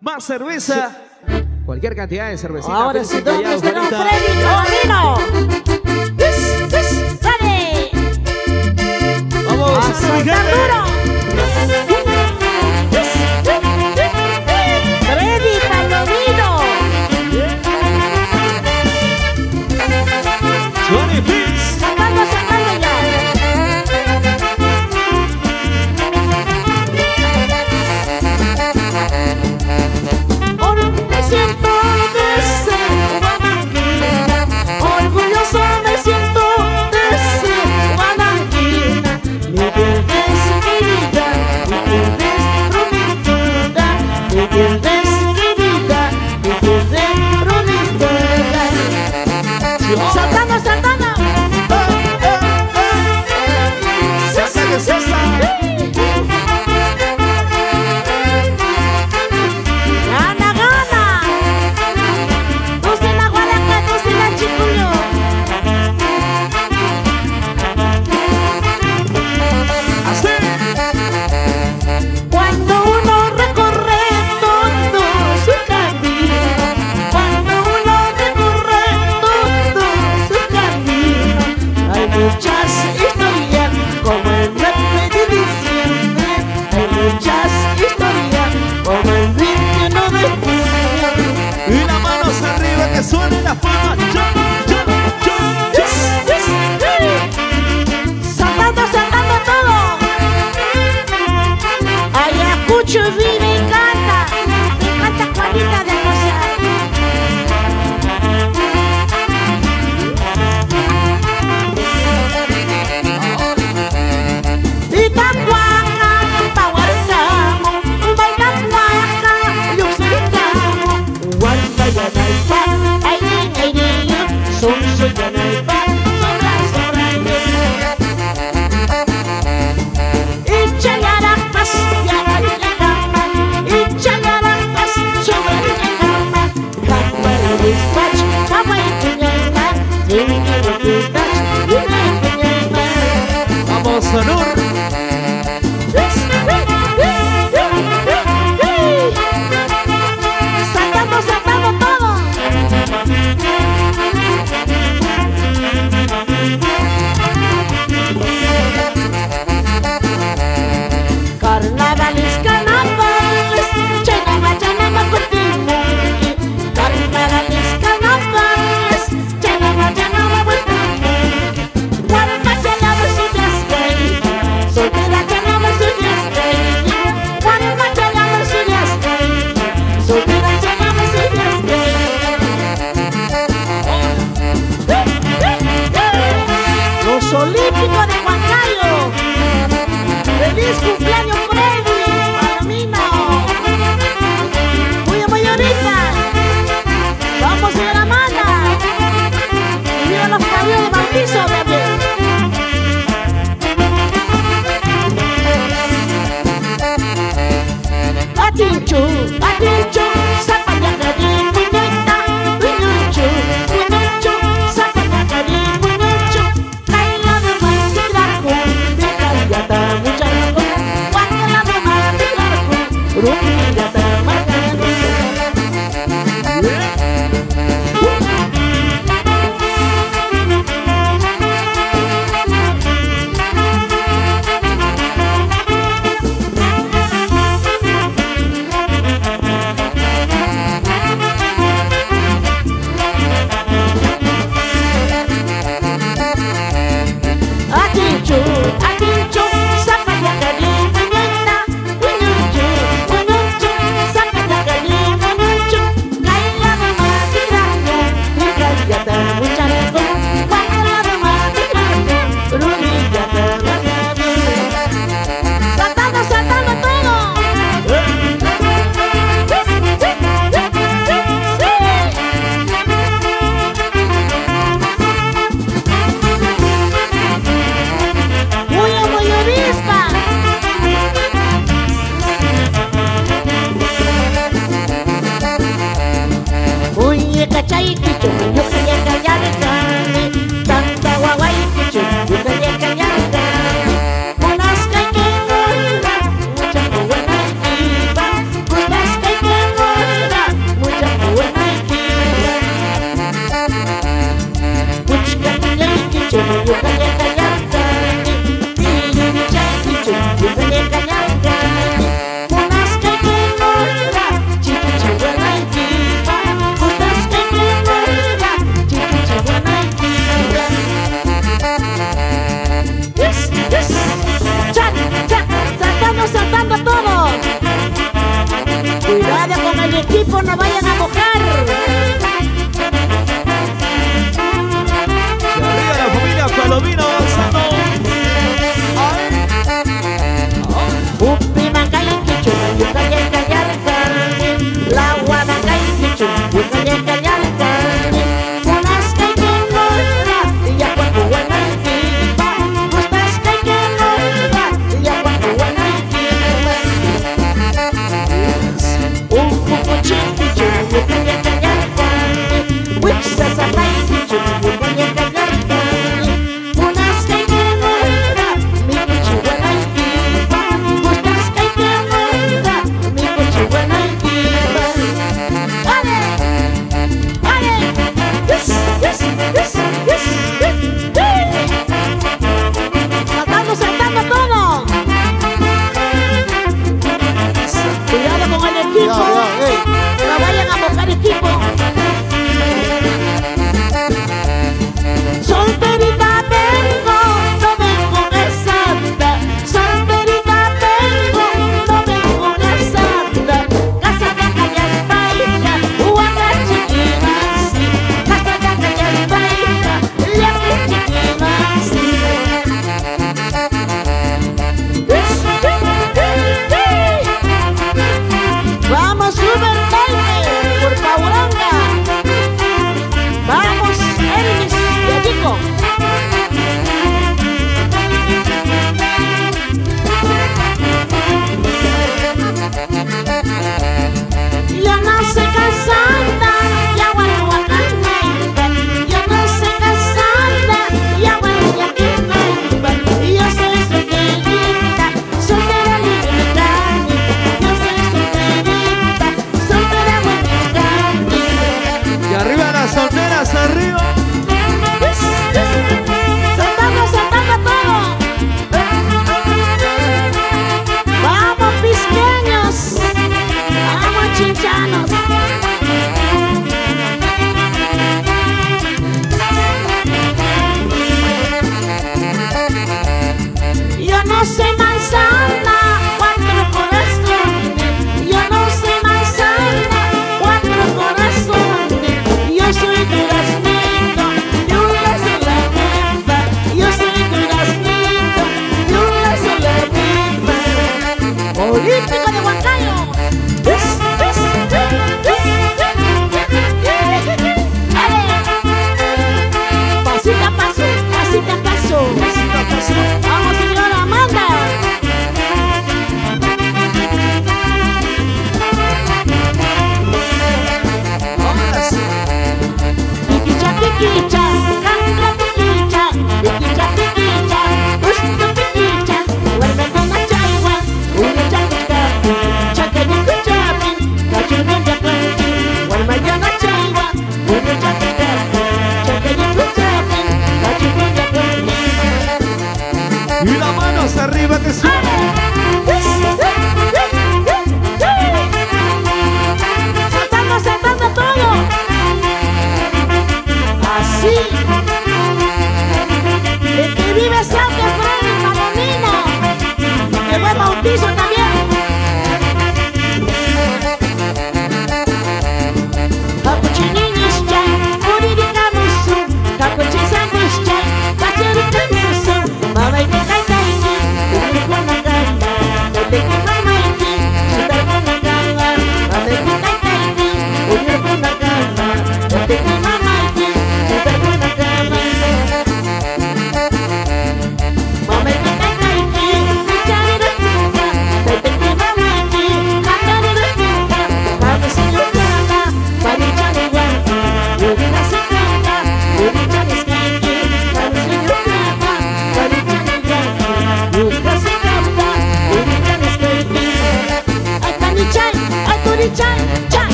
más cerveza, cualquier cantidad de cervecita. Ahora pues, sí, ¿dónde está don Freddy Vamos. A saltar. future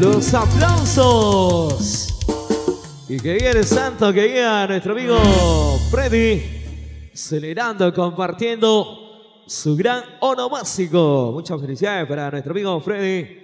los aplausos. Y que llegue el santo, que llegue nuestro amigo Freddy celebrando, compartiendo su gran onomástico. Muchas felicidades para nuestro amigo Freddy